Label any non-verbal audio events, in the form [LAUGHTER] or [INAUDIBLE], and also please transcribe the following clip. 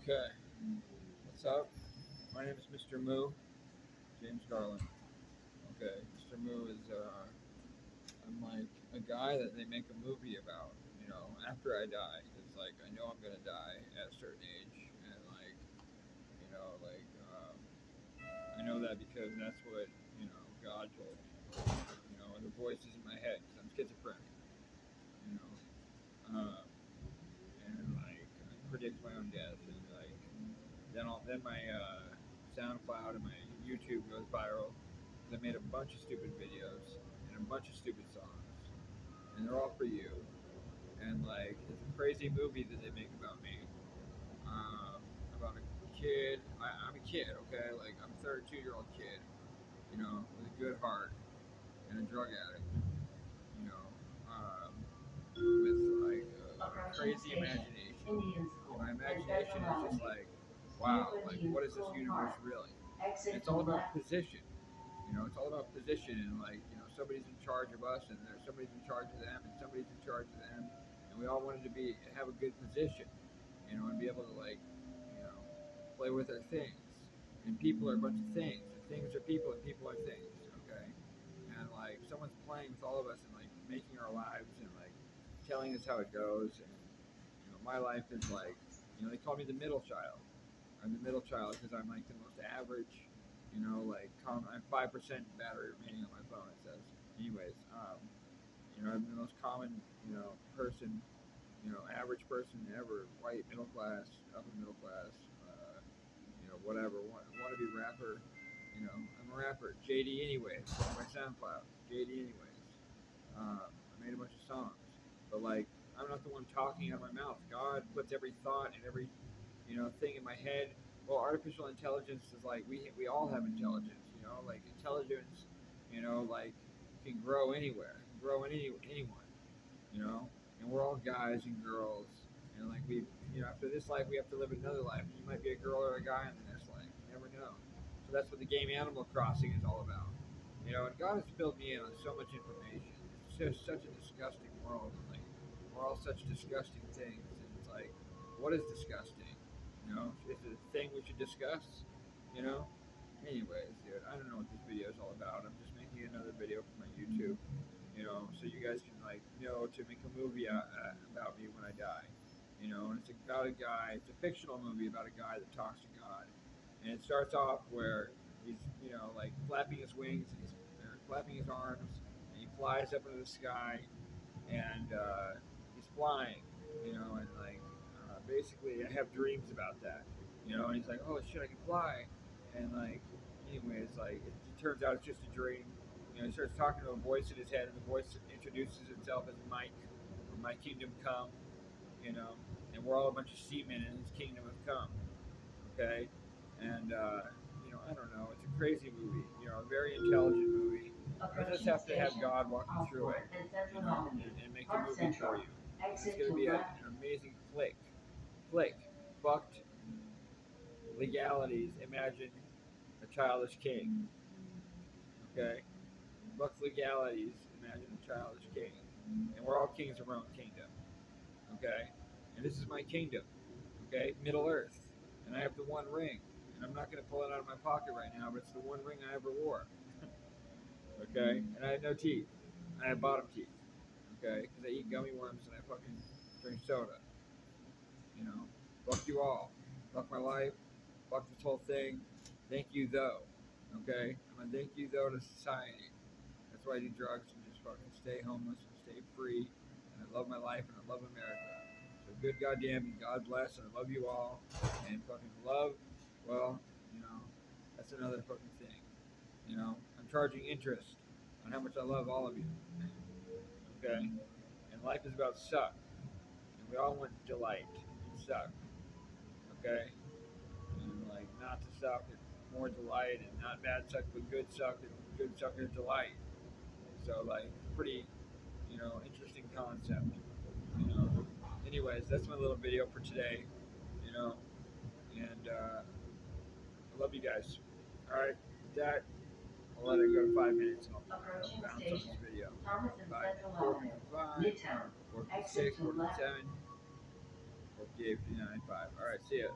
Okay. What's up? My name is Mr. Moo, James Garland. Okay, Mr. Moo is uh, I'm like a guy that they make a movie about. You know, after I die, it's like I know I'm gonna die at a certain age, and like, you know, like um, I know that because that's what you know God told me. You know, and the voices in my head because I'm schizophrenic. You know, um, and like I predict my own death, and then I'll, then my uh, SoundCloud and my YouTube goes viral. I made a bunch of stupid videos and a bunch of stupid songs, and they're all for you. And like it's a crazy movie that they make about me, um, about a kid. I, I'm a kid, okay? Like I'm a 32 year old kid, you know, with a good heart and a drug addict, you know, um, with like a, a crazy imagination. My imagination is just like, wow, like what is this universe really? It's all about position. You know, it's all about position and like, you know, somebody's in charge of us and there's somebody's in charge of them and somebody's in charge of them and we all wanted to be have a good position, you know, and be able to like, you know, play with our things. And people are a bunch of things. And things are people and people are things, okay? And like someone's playing with all of us and like making our lives and like telling us how it goes and you know, my life is like you know, they call me the middle child. I'm the middle child because I'm like the most average, you know, like com- I'm five percent battery remaining on my phone. It says. Anyways, um, you know, I'm the most common, you know, person, you know, average person ever, white, middle class, upper middle class, uh, you know, whatever. Want, want to be rapper, you know, I'm a rapper. JD anyways, my SoundCloud. JD anyways. Um, I made a bunch of songs, but like I'm not the one talking out of my mouth. God puts every thought and every you know thing in my head. Well, artificial intelligence is like we we all have intelligence. You know, like intelligence. You know, like can grow anywhere, grow in any anyone. You know, and we're all guys and girls. And like we, you know, after this life, we have to live another life. You might be a girl or a guy in the next life. You never know. So that's what the game Animal Crossing is all about. You know, and God has filled me in on so much information. It's just such a disgusting world. Like we're all such disgusting things, and it's like, what is disgusting? Know, is it a thing we should discuss? You know. Anyways, dude, I don't know what this video is all about. I'm just making another video for my YouTube. You know, so you guys can like know to make a movie uh, about me when I die. You know, and it's about a guy. It's a fictional movie about a guy that talks to God, and it starts off where he's you know like flapping his wings, and he's flapping his arms, and he flies up into the sky, and uh, he's flying, you know, and like basically I have dreams about that, you know, and he's like, oh shit, I can fly, and like, anyways, like it, turns out it's just a dream. You know, he starts talking to a voice in his head, and the voice introduces itself as Mike, my kingdom come, you know, and we're all a bunch of seamen in his kingdom have come, okay, and uh, you know, I don't know, it's a crazy movie, you know, a very intelligent movie. You just have to have God walk you through it, you know, and, and make the movie for you. It's gonna be a, an amazing flick. Flick. Fucked legalities. Imagine a childish king. Okay? Fucked legalities. Imagine a childish king. And we're all kings of our own kingdom. Okay? And this is my kingdom. Okay? Middle Earth. And I have the one ring. And I'm not gonna pull it out of my pocket right now, but it's the one ring I ever wore. [LAUGHS] okay? And I have no teeth. I have bottom teeth. Okay? Because I eat gummy worms and I fucking drink soda. You know? Fuck you all. Fuck my life. Fuck this whole thing. Thank you though. Okay? I'm gonna thank you though to society. That's why I do drugs and just fucking stay homeless and stay free. And I love my life and I love America. So good goddamn and God bless and I love you all. And fucking love, well, you know, that's another fucking thing. You know, I'm charging interest on how much I love all of you. Okay? And life is about suck. And we all want delight suck. Okay? And like not to suck is more delight and not bad suck but good suck and good suck is delight. So like pretty, you know, interesting concept. You know. Anyways, that's my little video for today. You know. And uh, I love you guys. Alright, that I'll let it go to five minutes and I'll bounce on this video. Thomas Bye. Central Avenue. Midtown. 46, 47. All right, see ya.